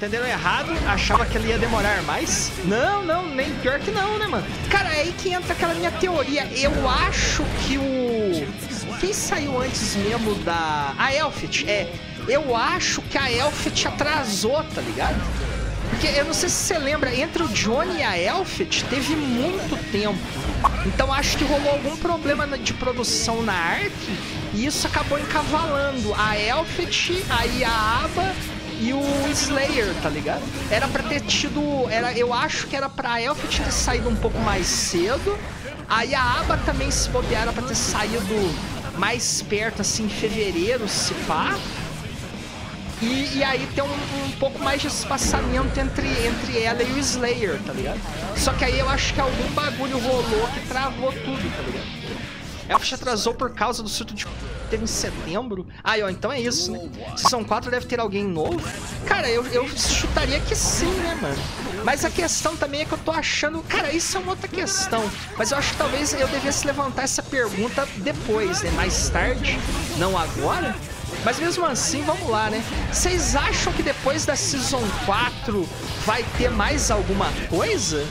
Entenderam errado, achava que ele ia demorar mais. Não, não, nem pior que não, né, mano? Cara, é aí que entra aquela minha teoria. Eu acho que o. Quem saiu antes mesmo da. A Elfit, é. Eu acho que a Elfit atrasou, tá ligado? Porque eu não sei se você lembra, entre o Johnny e a Elfit teve muito tempo. Então acho que rolou algum problema de produção na arte e isso acabou encavalando a Elfit, aí a Aba e o Slayer, tá ligado? Era pra ter tido. Era, eu acho que era pra Elfit ter saído um pouco mais cedo. Aí a Aba também se bobear era pra ter saído mais perto, assim, em fevereiro, se pá. E, e aí tem um, um, pouco mais de espaçamento entre, entre ela e o Slayer, tá ligado? Só que aí eu acho que algum bagulho rolou que travou tudo, tá ligado? Elfish atrasou por causa do surto de teve em setembro. Ah, ó, então é isso, né? Season 4 deve ter alguém novo. Cara, eu, eu chutaria que sim, né, mano? Mas a questão também é que eu tô achando... Cara, isso é uma outra questão. Mas eu acho que talvez eu devesse levantar essa pergunta depois, né? Mais tarde, não agora. Mas mesmo assim, vamos lá, né? Vocês acham que depois da Season 4 vai ter mais alguma coisa?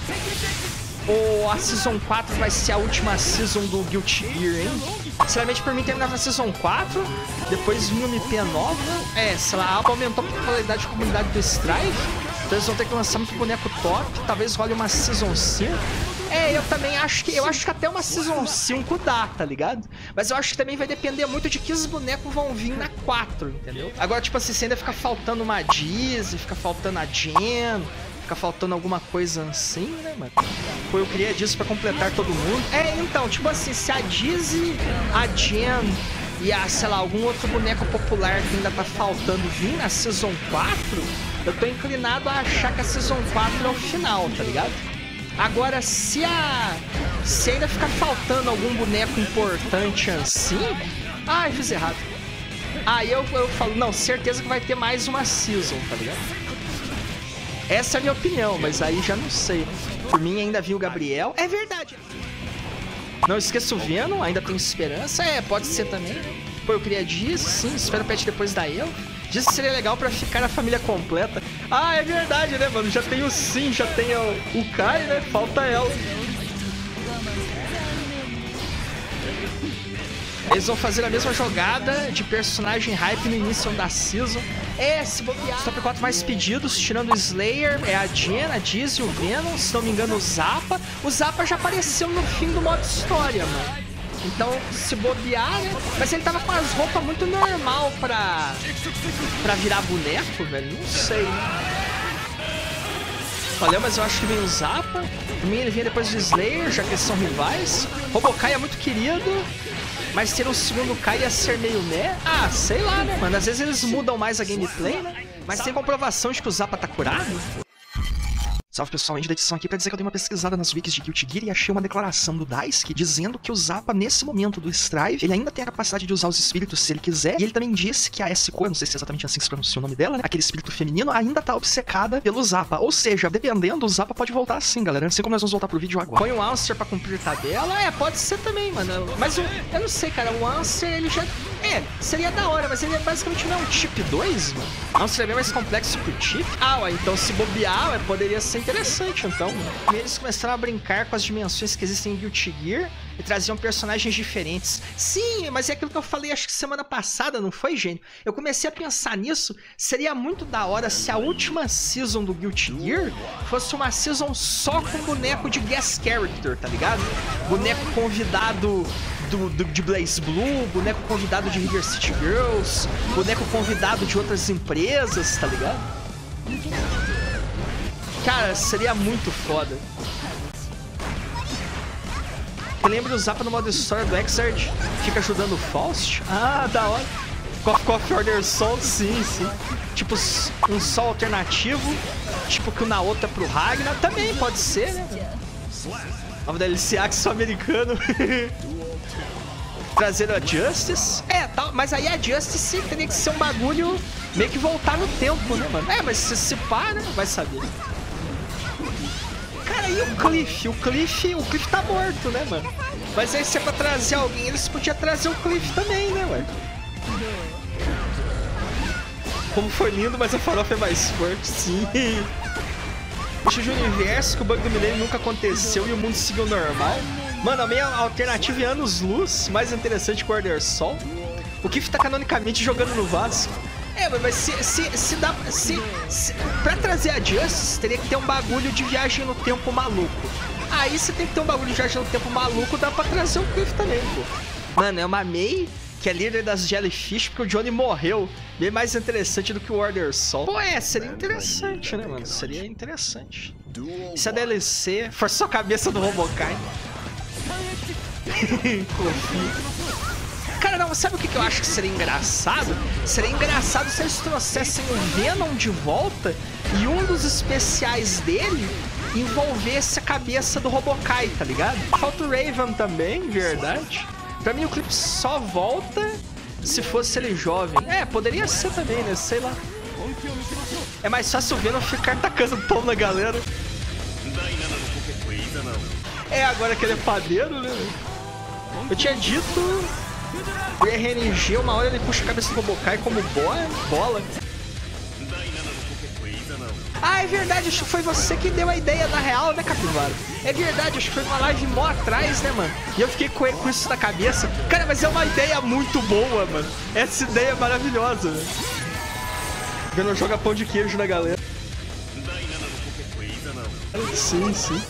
Ou a Season 4 vai ser a última Season do Guilty Gear, hein? Sinceramente, por mim, terminava a Season 4, depois vinha uma IP nova. É, sei lá, aumentou a popularidade de comunidade do Strife. Então eles vão ter que lançar muito boneco top. Talvez role uma Season 5. É, eu também acho que. Eu acho que até uma Season 5 dá, tá ligado? Mas eu acho que também vai depender muito de que os bonecos vão vir na 4, entendeu? Agora, tipo assim, se ainda fica faltando uma Dizzy, fica faltando a Jen, faltando alguma coisa assim, né, mano? Eu queria Dizzy pra completar todo mundo. É, então, tipo assim, se a Dizzy, a Jen e a, sei lá, algum outro boneco popular que ainda tá faltando vir na Season 4, eu tô inclinado a achar que a Season 4 é o final, tá ligado? Agora, se a. Se ainda ficar faltando algum boneco importante assim. Ai, fiz errado. Aí eu, eu falo, não, certeza que vai ter mais uma season, tá ligado? Essa é a minha opinião, mas aí já não sei. Por mim ainda vi o Gabriel. É verdade. Não esqueça o Venom, ainda tem esperança. É, pode ser também. Pô, eu queria disso, sim, espero o patch depois da eu. Diz que seria legal pra ficar a família completa. Ah, é verdade, né, mano? Já tem o Sim, já tem o, o Kai, né? Falta ela. Eles vão fazer a mesma jogada de personagem hype no início da season. É, se bobear. Os top 4 mais pedidos, tirando o Slayer, é a Jen, a Diz e o Venom. Se não me engano, o Zappa. O Zappa já apareceu no fim do modo história, mano. Então, se bobear, né? Mas ele tava com as roupas muito normal pra, pra virar boneco, velho. Não sei, né? Valeu, mas eu acho que vem o Zappa. Por mim, ele vinha depois do Slayer, já que eles são rivais. Robokai é muito querido. Mas ter um segundo Kai ia ser meio né? Ah, sei lá, né, mano? Às vezes eles mudam mais a gameplay, né? Mas tem comprovação de que o Zappa tá curado? Salve pessoal, Andy da edição aqui pra dizer que eu dei uma pesquisada nas wikis de Guilty Gear e achei uma declaração do Daisuke dizendo que o Zappa, nesse momento do Strive, ele ainda tem a capacidade de usar os espíritos se ele quiser, e ele também disse que a S-Core, não sei se é exatamente assim que se pronuncia o nome dela, né? Aquele espírito feminino ainda tá obcecada pelo Zappa. Ou seja, dependendo, o Zappa pode voltar assim, galera. Assim como nós vamos voltar pro vídeo agora. Põe o Answer pra cumprir tabela? É, pode ser também, mano. Mas eu, eu não sei, cara. O Answer, ele já... É, seria da hora, mas ele é basicamente não é um chip 2, mano. Não seria bem mais complexo que o chip. Ah, ué, então se bobear, poderia ser interessante, então. E eles começaram a brincar com as dimensões que existem em Guilty Gear e traziam personagens diferentes. Sim, mas é aquilo que eu falei acho que semana passada, não foi, gênio? Eu comecei a pensar nisso. Seria muito da hora se a última season do Guilty Gear fosse uma season só com boneco de guest character, tá ligado? Boneco convidado do, do, de Blaze Blue, boneco convidado de River City Girls, boneco convidado de outras empresas, tá ligado? Cara, seria muito foda. Lembra o Zappa no modo história do Exard? Fica ajudando o Faust? Ah, da hora. Coffee Coffee Order Sol, sim, sim. Tipo, um sol alternativo. Tipo que o Naoto é pro Ragnar. Também pode ser, né? Nova DLC Axo americano. Trazendo a Justice. É, tal, mas aí a Justice teria que ser um bagulho meio que voltar no tempo, né, mano? É, mas se se pá, né? Vai saber. Cara, e o Cliff? O Cliff, o Cliff tá morto, né, mano? Mas aí se é pra trazer alguém, eles podiam trazer o Cliff também, né, ué? Como foi lindo, mas a farofa é mais forte, sim. Puxa de universo que o bug do milênio nunca aconteceu e o mundo seguiu normal. Mano, a minha alternativa é anos-luz, mais interessante que o Order Sol. O Kif tá canonicamente jogando no vaso. É, mas se, se, se dá. Se, se, pra trazer a Justice, teria que ter um bagulho de viagem no tempo maluco. Aí você tem que ter um bagulho de viagem no tempo maluco, dá pra trazer o Cliff também, pô. Mano, eu mamei que é líder das Jellyfish, porque o Johnny morreu. Bem mais interessante do que o Order Sol. Pô, é, seria interessante, né, mano? Seria interessante. Se a DLC for só a cabeça do Robokai. Confio. Cara, não, sabe o que, eu acho que seria engraçado? Seria engraçado se eles trouxessem o Venom de volta e um dos especiais dele envolvesse a cabeça do Robokai, tá ligado? Falta o Raven também, verdade. Pra mim o clipe só volta se fosse ele jovem. É, poderia ser também, né? Sei lá. É mais fácil o Venom ficar tacando pão na galera. É, agora que ele é padeiro, né? Eu tinha dito o RNG, uma hora ele puxa a cabeça do Robokai como bola. bola. Ah, é verdade, acho que foi você que deu a ideia na real, né, Capivara? É verdade, acho que foi uma live mó atrás, né, mano? E eu fiquei com, com isso na cabeça. Cara, mas é uma ideia muito boa, mano. Essa ideia é maravilhosa, né? Vendo joga pão de queijo na galera. Sim, sim.